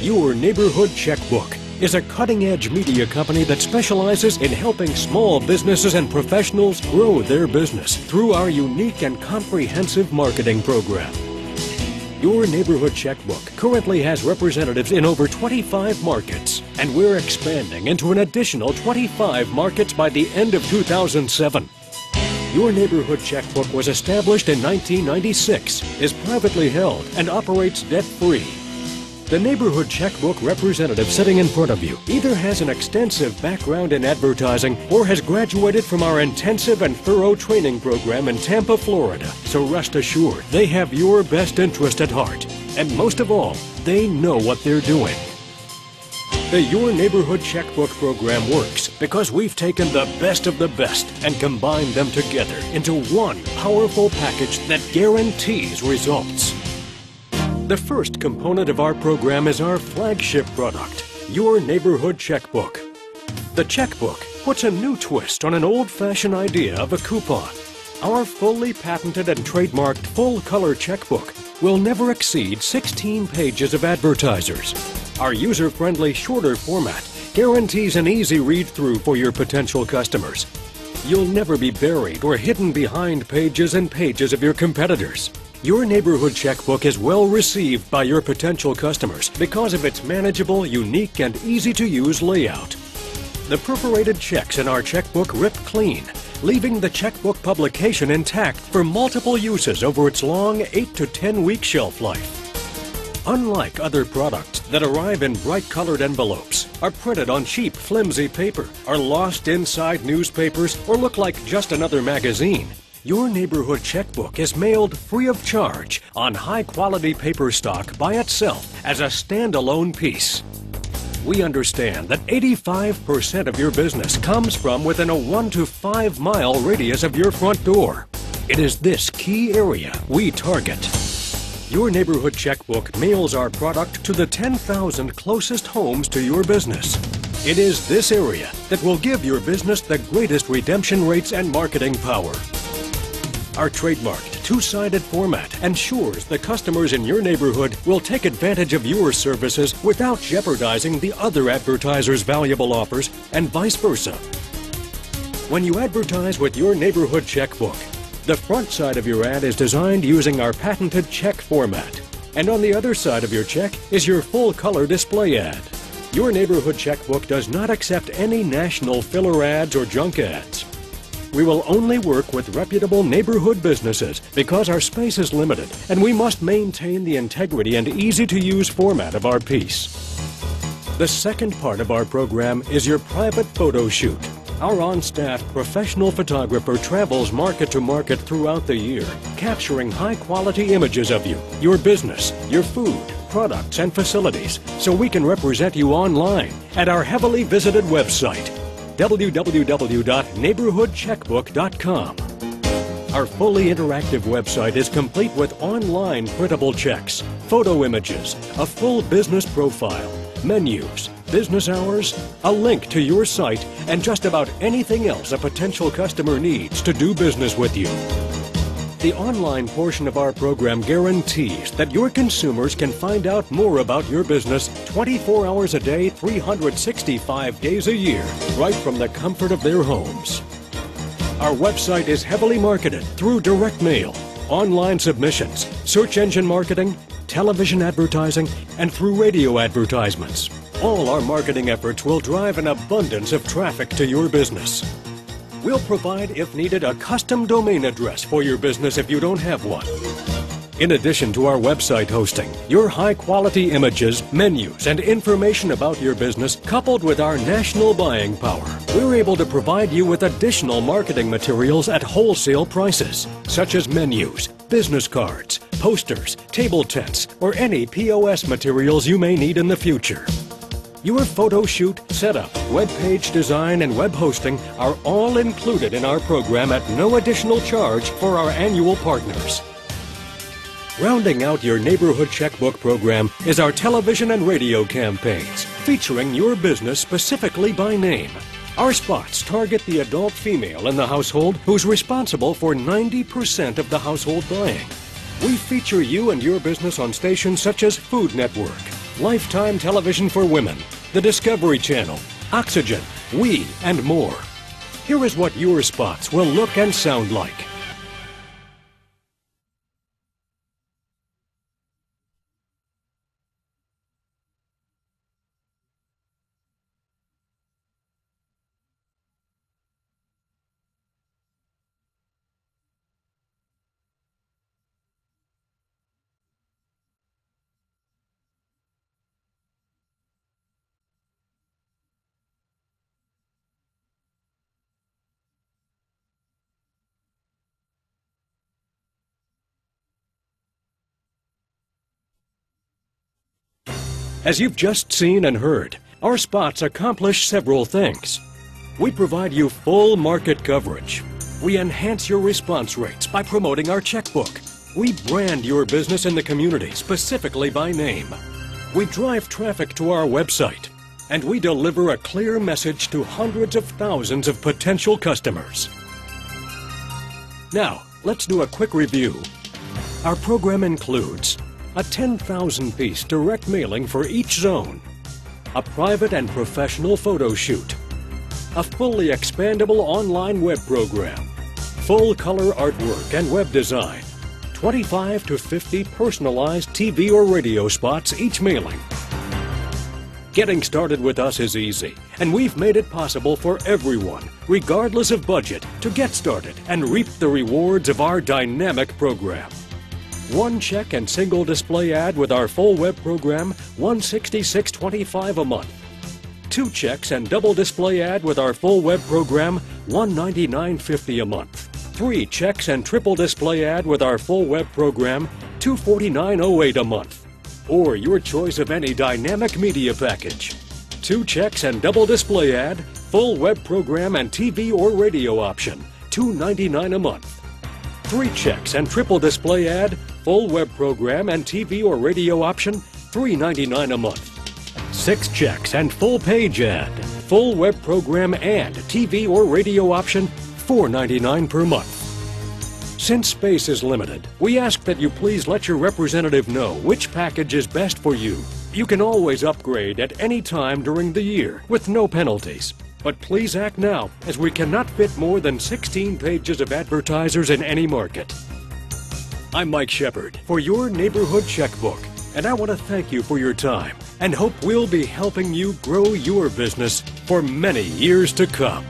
Your Neighborhood Checkbook is a cutting edge media company that specializes in helping small businesses and professionals grow their business through our unique and comprehensive marketing program. Your Neighborhood Checkbook currently has representatives in over 25 markets, and we're expanding into an additional 25 markets by the end of 2007. Your Neighborhood Checkbook was established in 1996, is privately held, and operates debt free. The Neighborhood Checkbook representative sitting in front of you either has an extensive background in advertising or has graduated from our intensive and thorough training program in Tampa, Florida. So rest assured, they have your best interest at heart. And most of all, they know what they're doing. The Your Neighborhood Checkbook program works because we've taken the best of the best and combined them together into one powerful package that guarantees results. The first component of our program is our flagship product, Your Neighborhood Checkbook. The checkbook puts a new twist on an old-fashioned idea of a coupon. Our fully patented and trademarked full-color checkbook will never exceed 16 pages of advertisers. Our user-friendly shorter format guarantees an easy read-through for your potential customers. You'll never be buried or hidden behind pages and pages of your competitors. Your neighborhood checkbook is well received by your potential customers because of its manageable, unique, and easy to use layout. The perforated checks in our checkbook rip clean, leaving the checkbook publication intact for multiple uses over its long 8 to 10 week shelf life. Unlike other products that arrive in bright colored envelopes, are printed on cheap, flimsy paper, are lost inside newspapers, or look like just another magazine, your neighborhood checkbook is mailed free of charge on high quality paper stock by itself as a standalone piece. We understand that 85% of your business comes from within a 1 to 5 mile radius of your front door. It is this key area we target. Your neighborhood checkbook mails our product to the 10,000 closest homes to your business. It is this area that will give your business the greatest redemption rates and marketing power. Our trademarked two-sided format ensures the customers in your neighborhood will take advantage of your services without jeopardizing the other advertisers' valuable offers and vice versa. When you advertise with your neighborhood checkbook, the front side of your ad is designed using our patented check format. And on the other side of your check is your full color display ad. Your neighborhood checkbook does not accept any national filler ads or junk ads. We will only work with reputable neighborhood businesses because our space is limited and we must maintain the integrity and easy to use format of our piece. The second part of our program is your private photo shoot. Our on-staff professional photographer travels market to market throughout the year, capturing high-quality images of you, your business, your food, products, and facilities so we can represent you online at our heavily visited website, www.neighborhoodcheckbook.com. Our fully interactive website is complete with online printable checks, photo images, a full business profile, menus, business hours, a link to your site, and just about anything else a potential customer needs to do business with you. The online portion of our program guarantees that your consumers can find out more about your business 24 hours a day, 365 days a year, right from the comfort of their homes. Our website is heavily marketed through direct mail, online submissions, search engine marketing, television advertising, and through radio advertisements. All our marketing efforts will drive an abundance of traffic to your business. We'll provide, if needed, a custom domain address for your business if you don't have one. In addition to our website hosting, your high quality images, menus, and information about your business, coupled with our national buying power, we're able to provide you with additional marketing materials at wholesale prices, such as menus, business cards, posters, table tents, or any POS materials you may need in the future. Your photo shoot, setup, web page design, and web hosting are all included in our program at no additional charge for our annual partners. Rounding out your neighborhood checkbook program is our television and radio campaigns, featuring your business specifically by name. Our spots target the adult female in the household who's responsible for 90% of the household buying. We feature you and your business on stations such as Food Network, Lifetime Television for Women, the Discovery Channel, Oxygen, We, and more. Here is what your spots will look and sound like. As you've just seen and heard, our spots accomplish several things. We provide you full market coverage. We enhance your response rates by promoting our checkbook. We brand your business in the community specifically by name. We drive traffic to our website. And we deliver a clear message to hundreds of thousands of potential customers. Now, let's do a quick review. Our program includes a 10,000 piece direct mailing for each zone, a private and professional photo shoot, a fully expandable online web program, full color artwork and web design, 25 to 50 personalized TV or radio spots each mailing. Getting started with us is easy, and we've made it possible for everyone, regardless of budget, to get started and reap the rewards of our dynamic program. One check and single display ad with our full web program, $166.25 a month. Two checks and double display ad with our full web program, $199.50 a month. Three checks and triple display ad with our full web program, $249.08 a month. Or your choice of any dynamic media package. Two checks and double display ad, full web program and TV or radio option, 299 a month. Three checks and triple display ad, full web program and TV or radio option, $3.99 a month. Six checks and full page ad, full web program and TV or radio option, $4.99 per month. Since space is limited, we ask that you please let your representative know which package is best for you. You can always upgrade at any time during the year with no penalties. But please act now, as we cannot fit more than 16 pages of advertisers in any market. I'm Mike Shepard for your Neighborhood Checkbook, and I want to thank you for your time and hope we'll be helping you grow your business for many years to come.